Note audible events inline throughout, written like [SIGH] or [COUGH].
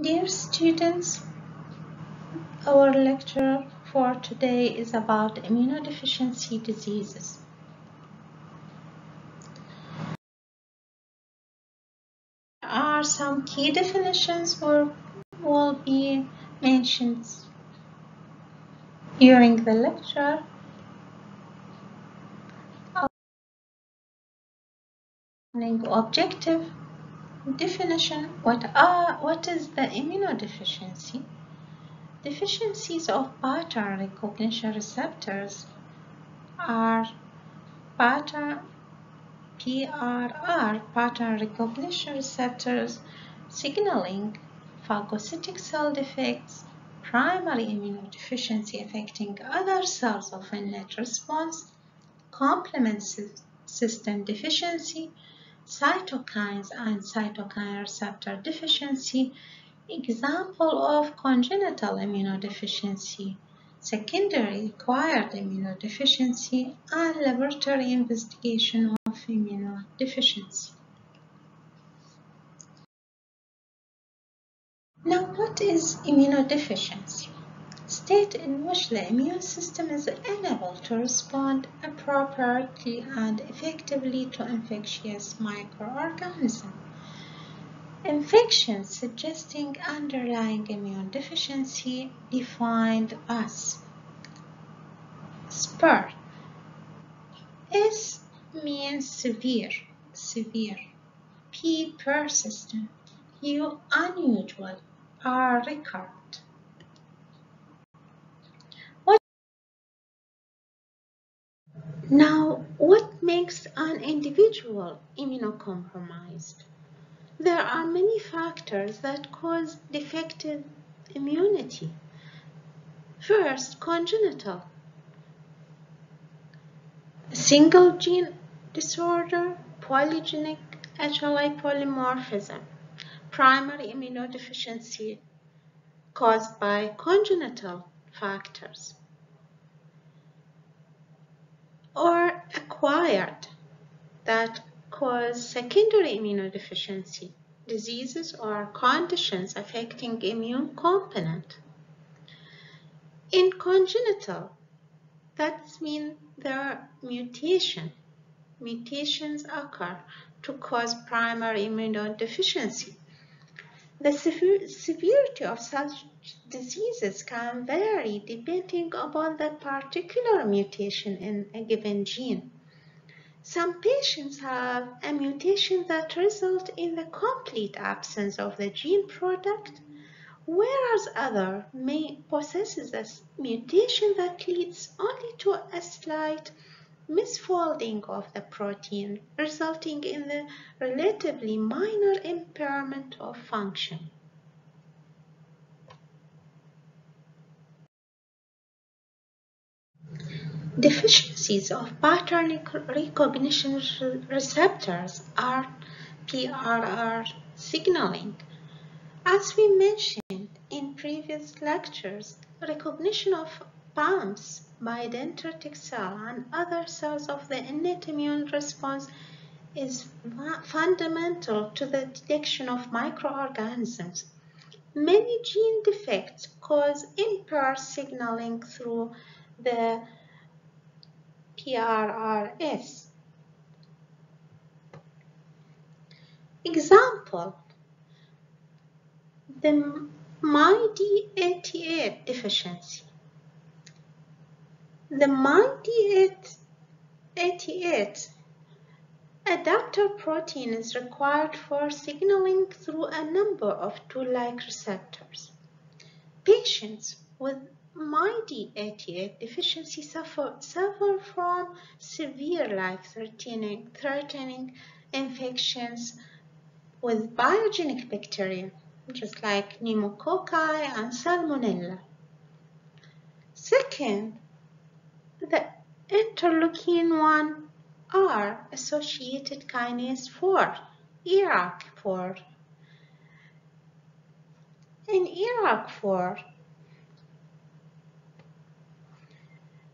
Dear students, our lecture for today is about immunodeficiency diseases. There are some key definitions will, will be mentioned during the lecture. Objective definition what are what is the immunodeficiency? Deficiencies of pattern recognition receptors are pattern PRR pattern recognition receptors signaling phagocytic cell defects primary immunodeficiency affecting other cells of innate response complement system deficiency cytokines and cytokine receptor deficiency, example of congenital immunodeficiency, secondary acquired immunodeficiency, and laboratory investigation of immunodeficiency. Now, what is immunodeficiency? State in which the immune system is unable to respond appropriately and effectively to infectious microorganisms. Infections suggesting underlying immune deficiency defined as SPUR. S means severe, severe. P persistent. U unusual. R recurrent. Now, what makes an individual immunocompromised? There are many factors that cause defective immunity. First, congenital. Single gene disorder, polygenic HLA polymorphism, primary immunodeficiency caused by congenital factors or acquired that cause secondary immunodeficiency, diseases or conditions affecting immune component. In congenital, that means there are mutation. Mutations occur to cause primary immunodeficiency. The severity of such diseases can vary depending upon the particular mutation in a given gene. Some patients have a mutation that results in the complete absence of the gene product, whereas other may possess a mutation that leads only to a slight misfolding of the protein, resulting in the relatively minor impairment of function. Deficiencies of pattern recognition receptors are PRR signaling. As we mentioned in previous lectures, recognition of PAMPs by dendritic cell and other cells of the innate immune response is fundamental to the detection of microorganisms. Many gene defects cause impaired signaling through the PRRS. Example, the MyD88 deficiency the MyD88 adapter protein is required for signaling through a number of Toll-like receptors. Patients with MyD88 deficiency suffer, suffer from severe life-threatening threatening infections with pyogenic bacteria, just like pneumococci and salmonella. Second, interleukin-1 R associated kinase 4, IRAK4. In IRAK4,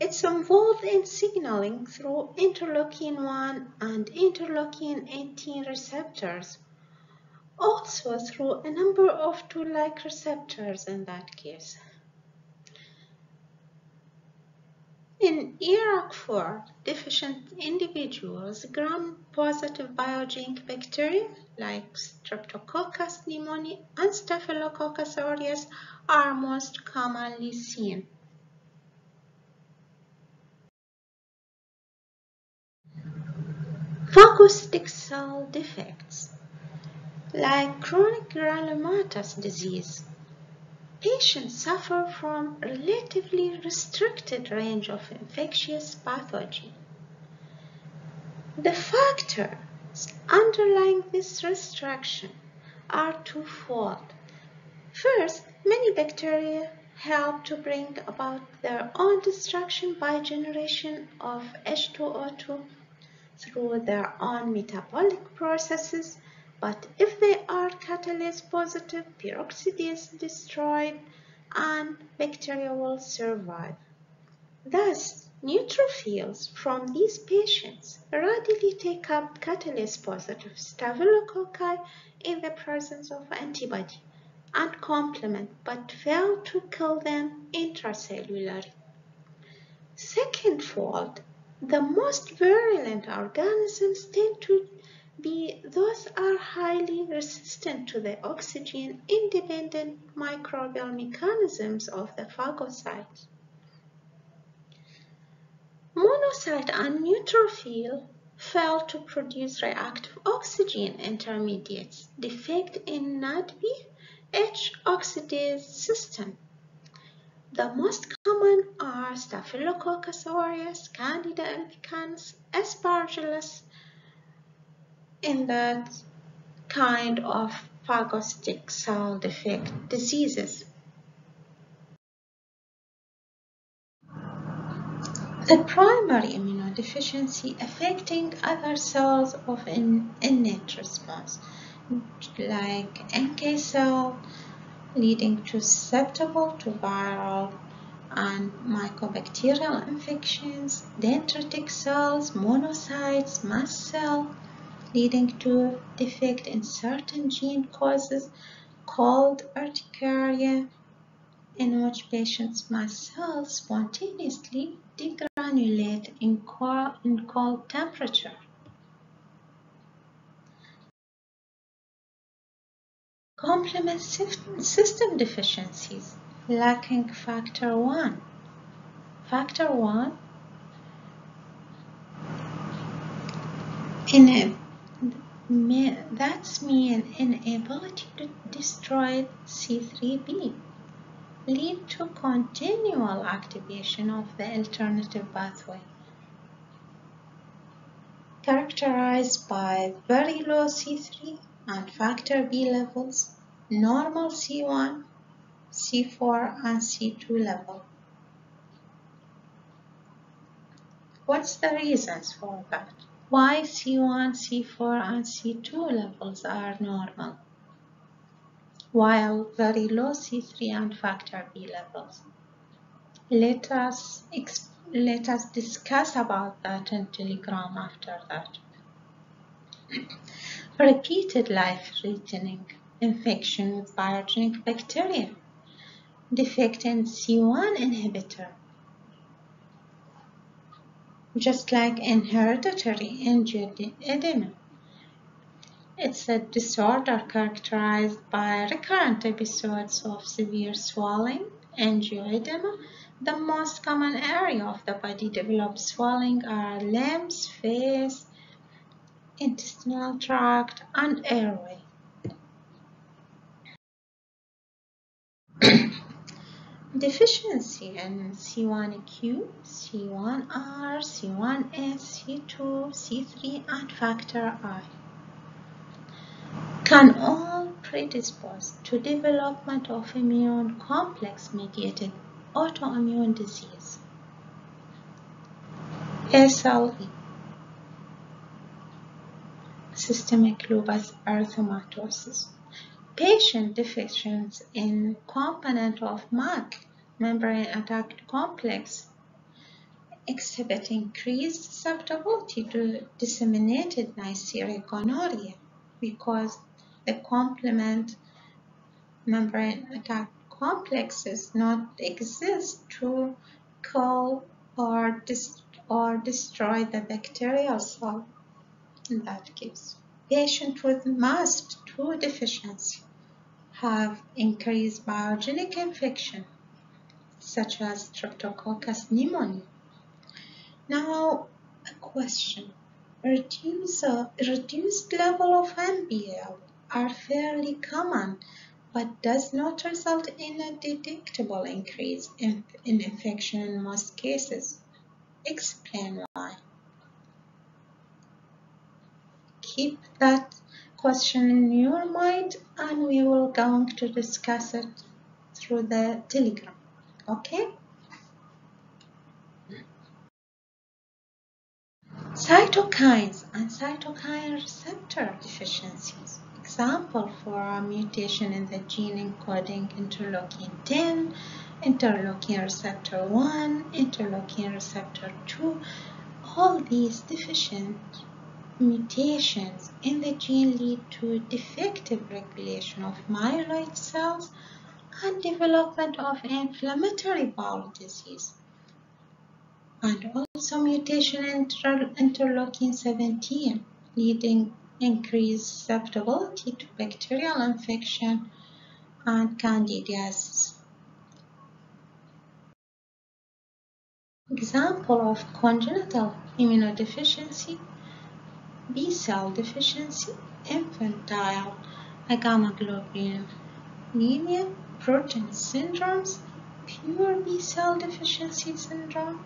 it's involved in signaling through interleukin-1 and interleukin-18 receptors. also through a number of Toll-like receptors in that case. In IRAK4 deficient individuals, gram-positive pyogenic bacteria like Streptococcus pneumoniae and Staphylococcus aureus are most commonly seen. Phagocytic cell defects like chronic granulomatous disease Patients suffer from relatively restricted range of infectious pathogen. The factors underlying this restriction are twofold. First, many bacteria help to bring about their own destruction by generation of H2O2 through their own metabolic processes but if they are catalase positive, peroxidase destroyed and bacteria will survive. Thus, neutrophils from these patients readily take up catalase positive staphylococci in the presence of antibody and complement but fail to kill them intracellularly. Second fault, the most virulent organisms tend to B. Those are highly resistant to the oxygen-independent microbial mechanisms of the phagocytes. Monocyte and neutrophil fail to produce reactive oxygen intermediates, defect in NADP H oxidase system. The most common are Staphylococcus aureus, Candida albicans, Aspergillus, in that kind of phagocytic cell defect diseases. The primary immunodeficiency affecting other cells of an innate response, like NK cell, leading to susceptible to viral and mycobacterial infections, dendritic cells, monocytes, mast cell, leading to defect in certain gene causes cold urticaria in which patients mast cells spontaneously degranulate in cold, in cold temperature. Complement system deficiencies lacking factor 1. Factor 1 in that's mean inability to destroy C3b lead to continual activation of the alternative pathway characterized by very low C3 and factor B levels, normal C1, C4 and C2 level. What's the reasons for that? Why C1, C4, and C2 levels are normal, while very low C3 and factor B levels. Let us, let us discuss about that in Telegram after that. [CLEARS THROAT] Repeated life-threatening infection with pyogenic bacteria, defect in C1 inhibitor, just like in hereditary angioedema. It's a disorder characterized by recurrent episodes of severe swelling, angioedema. The most common area of the body developed swelling are limbs, face, intestinal tract, and airway. Deficiency in C1q, C1r, C1s, C2, C3, and factor I. Can all predispose to development of immune complex mediated autoimmune disease. SLE Systemic lupus erythematosus Patient deficient in component of MAC membrane attack complex exhibit increased susceptibility to disseminated Neisseria gonorrhea because the complement membrane attack complexes not exist to kill or, or destroy the bacterial cell in that case. Patient with MASP2 deficiency have increased pyogenic infection such as Streptococcus pneumoniae. Now, a question. Reduce, uh, reduced level of MBL are fairly common but does not result in a detectable increase in, in infection in most cases. Explain why. Keep that question in your mind and we will going to discuss it through the telegram. Okay? Cytokines and cytokine receptor deficiencies. Example for a mutation in the gene encoding interleukin 10, interleukin receptor 1, interleukin receptor 2. All these deficient mutations in the gene lead to defective regulation of myeloid cells and development of inflammatory bowel disease and also mutation in interleukin 17 leading increased susceptibility to bacterial infection and candidiasis. Example of congenital immunodeficiency, B-cell deficiency, infantile agammaglobulinemia, Bruton syndromes, pure B-cell deficiency syndrome,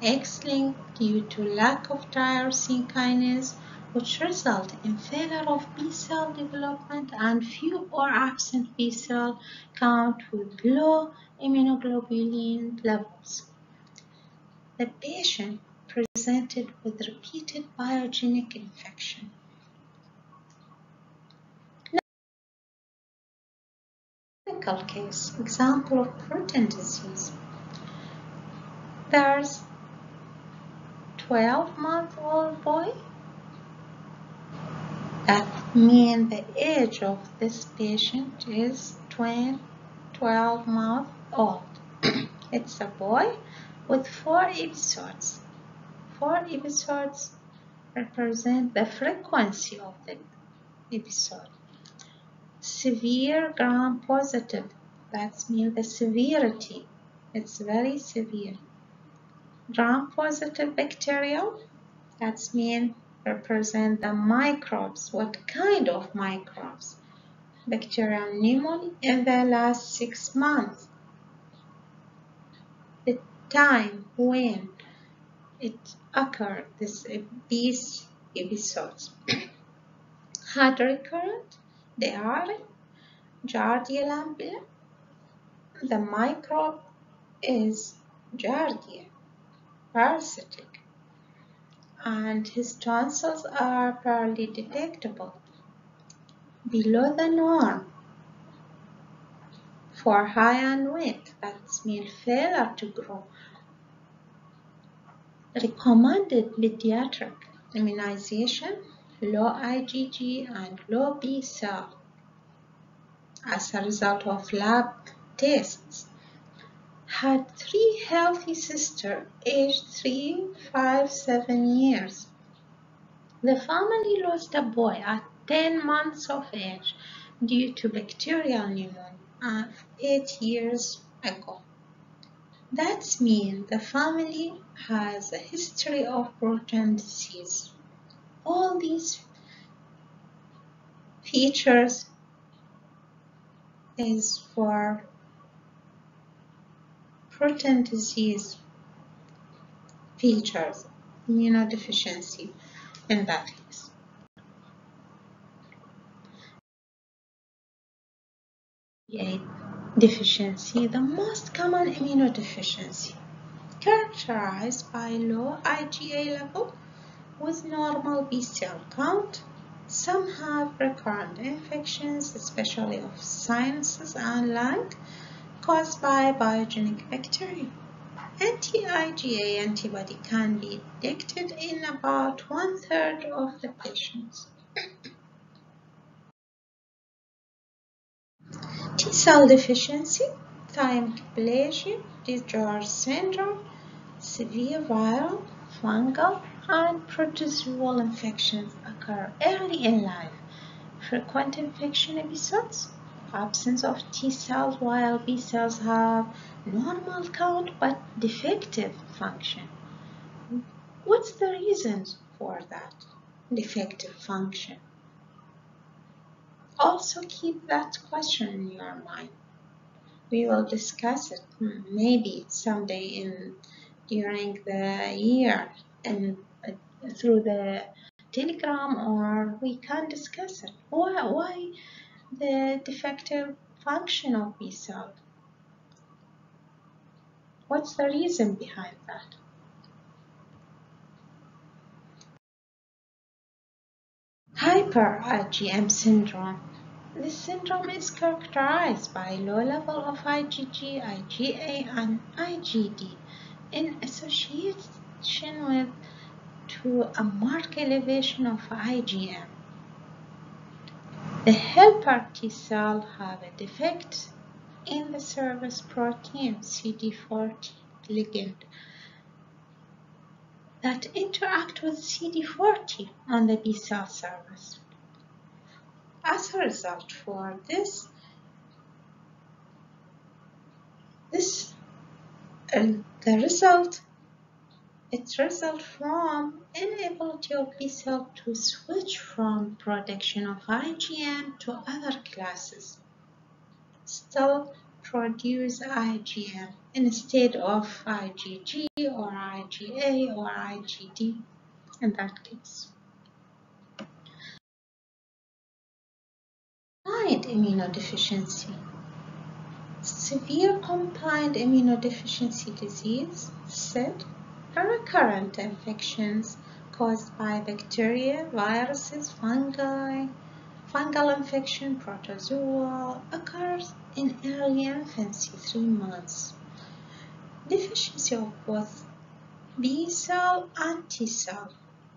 X-linked due to lack of tyrosine kinase, which result in failure of B-cell development and few or absent B-cell count with low immunoglobulin levels. The patient presented with repeated pyogenic infection. Clinical case, example of Bruton disease. There's 12 month old boy. That means the age of this patient is 12 month old. [CLEARS THROAT] it's a boy with four episodes. Four episodes represent the frequency of the episode. Severe gram positive, that means the severity. It's very severe gram-positive bacterial, that means represent the microbes. What kind of microbes? Bacterial pneumonia in the last six months. The time when it occurred, this, uh, these episodes. [CLEARS THROAT] Had recurrent, they are Giardia lamblia. The microbe is Giardia parasitic and his tonsils are barely detectable below the norm for high and weight that means failure to grow recommended pediatric immunization low IgG and low B cell as a result of lab tests had three healthy sisters aged 3, 5, 7 years. The family lost a boy at 10 months of age due to bacterial pneumonia uh, 8 years ago. That means the family has a history of Bruton disease. All these features is for Bruton disease features, immunodeficiency in that case. Deficiency, the most common immunodeficiency, characterized by low IgA level with normal B cell count. Some have recurrent infections, especially of sinuses and lung, caused by pyogenic bacteria. Anti-IgA antibody can be detected in about one-third of the patients. T cell deficiency, thymoplasma, DiGeorge syndrome, severe viral, fungal, and protozoal infections occur early in life. Frequent infection episodes, absence of T cells while B cells have normal count but defective function. What's the reasons for that defective function? Also keep that question in your mind. We will discuss it maybe someday in during the year and uh, through the telegram or we can discuss it. Why, why the defective function of B cell? What's the reason behind that? Hyper IgM syndrome. This syndrome is characterized by low level of IgG, IgA, and IgD in association with to a marked elevation of IgM. The helper T cell have a defect in the surface protein CD40 ligand that interact with CD40 on the B cell surface. As a result for this, this uh, the result it results from inability of B cell to switch from production of IgM to other classes. Still produce IgM instead of IgG or IgA or IgD in that case. Combined immunodeficiency. Severe combined immunodeficiency disease, SCID, recurrent infections caused by bacteria, viruses, fungi, fungal infection, protozoa, occurs in early infancy, three months. Deficiency of both B cell and T cell,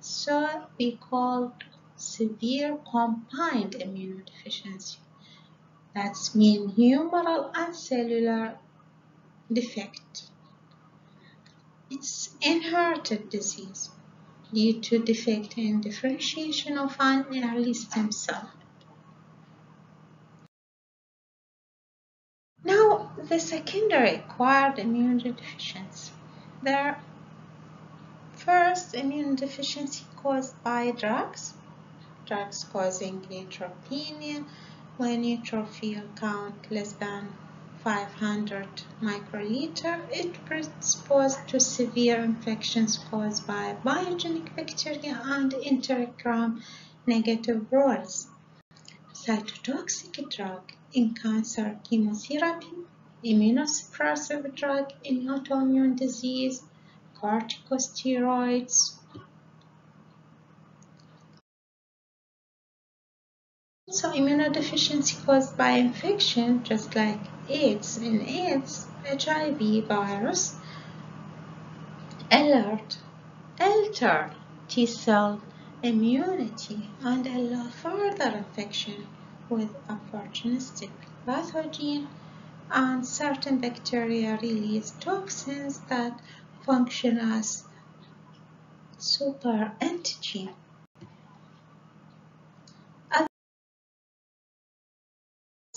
so we call severe combined immunodeficiency. That's mean humoral and cellular defect. It's inherited disease due to defect in differentiation of an early stem cell. Now, the secondary acquired immunodeficiency. There are first immunodeficiency caused by drugs, drugs causing neutropenia when neutrophil count less than 500 microliter, it predisposed to severe infections caused by pyogenic bacteria and intergram negative roles. Cytotoxic drug in cancer chemotherapy, immunosuppressive drug in autoimmune disease, corticosteroids, So immunodeficiency caused by infection, just like AIDS in AIDS, HIV virus, alert, alter T cell immunity and allow further infection with opportunistic pathogen and certain bacteria release toxins that function as super antigen.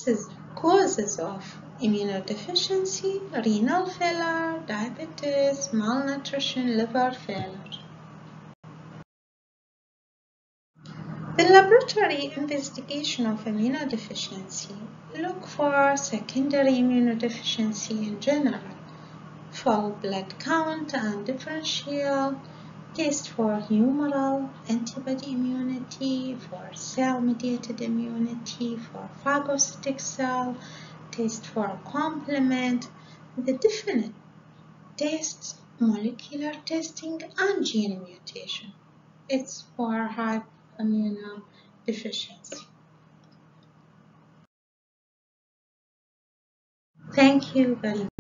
Causes of immunodeficiency, renal failure, diabetes, malnutrition, liver failure. The laboratory investigation of immunodeficiency look for secondary immunodeficiency in general, for blood count and differential test for humoral antibody immunity, for cell-mediated immunity, for phagocytic cell, test for complement, the definite tests, molecular testing, and gene mutation. It's for hyperimmunodeficiency. Thank you very much.